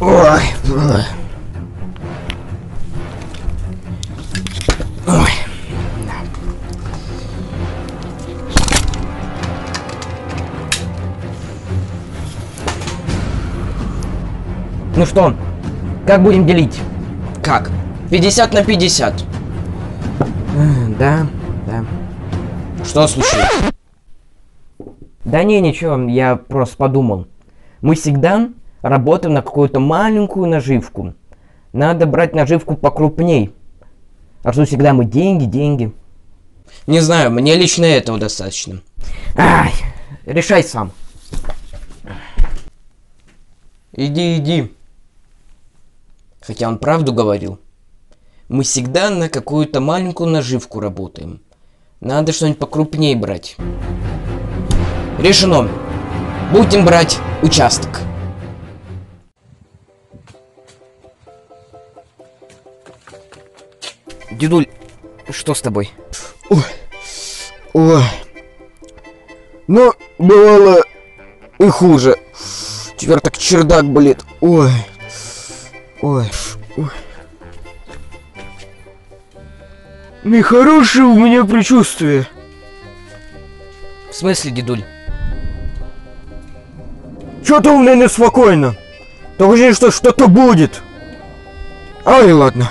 Ой. Ну что, как будем делить? Как? 50 на 50. Да, да. Что случилось? Да не, ничего, я просто подумал. Мы всегда работаем на какую-то маленькую наживку. Надо брать наживку покрупней. А что всегда мы деньги, деньги. Не знаю, мне лично этого достаточно. Ай, решай сам. Иди, иди. Хотя он правду говорил. Мы всегда на какую-то маленькую наживку работаем. Надо что-нибудь покрупнее брать. Решено. Будем брать участок. Дедуль, что с тобой? Ой. Ну, бывало и хуже. Теперь так чердак болит. Ой. Ой. Ой. Нехорошее у меня предчувствие. В смысле, дедуль? Что-то у меня неспокойно. Такое что что-то будет. Ай, ладно.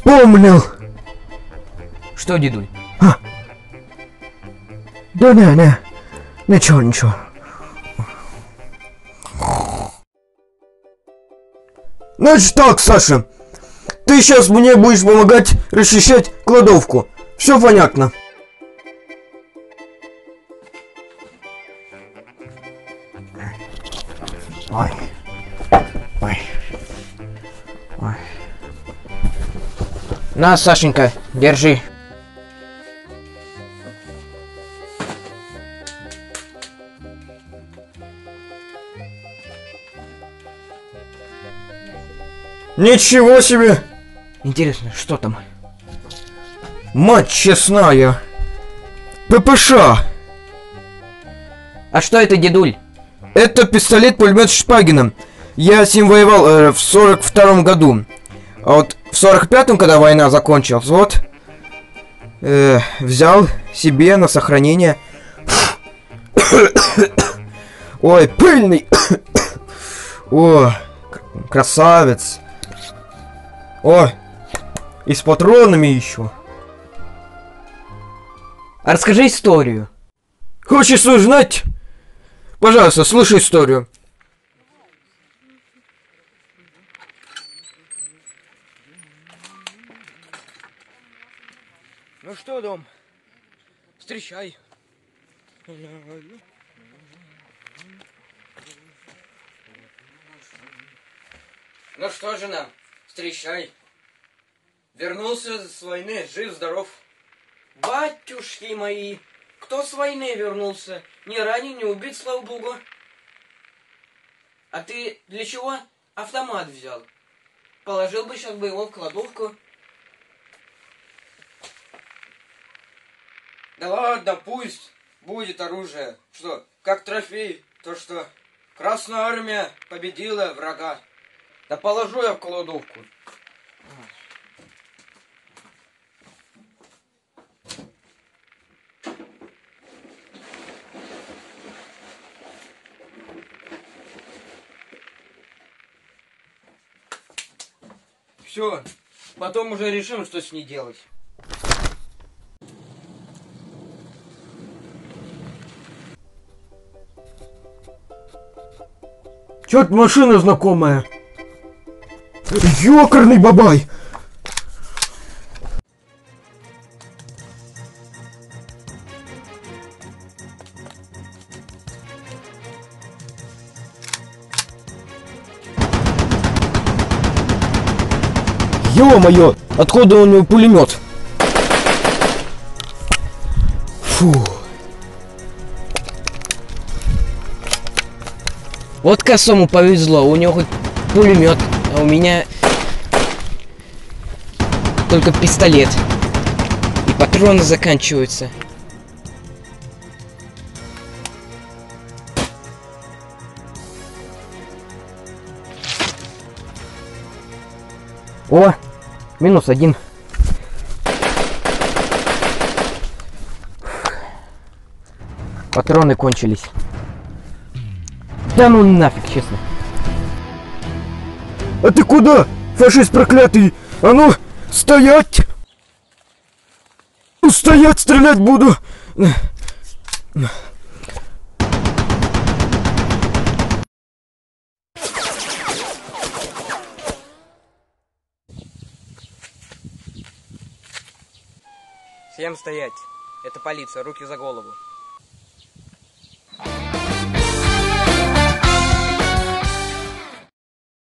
Вспомнил. Что, дедуль? Да не, не. Ничего, ничего. Значит так, Саша. Ты сейчас мне будешь помогать расчищать кладовку. Все понятно. Ой. На, Сашенька, держи. Ничего себе! Интересно, что там? Мать честная! ППШ! А что это, дедуль? Это пистолет-пулемет Шпагина. Я с ним воевал э, в сорок втором году. А вот в сорок пятом, когда война закончилась, вот, э, взял себе на сохранение. Ой, пыльный! О, красавец! О, и с патронами еще. А расскажи историю. Хочешь узнать? Пожалуйста, слушай историю. Ну что, дом? Встречай. Ну что, жена, встречай. Вернулся с войны, жив-здоров. Батюшки мои, кто с войны вернулся? Ни ранен, ни убит, слава богу. А ты для чего автомат взял? Положил бы сейчас бы его в кладовку. Да ладно, пусть будет оружие. Что, как трофей, то что Красная Армия победила врага. Да положу я в кладовку. Все, потом уже решим, что с ней делать. Чё-то машина знакомая. Ёкарный бабай! Ё-моё, откуда у него пулемет? Фу. Вот косому повезло, у него хоть пулемет, а у меня только пистолет и патроны. заканчиваются. О, минус один. Патроны кончились. Да ну нафиг, честно. А ты куда, фашист проклятый? А ну, стоять! Ну, стоять, стрелять буду! Всем стоять. Это полиция, руки за голову.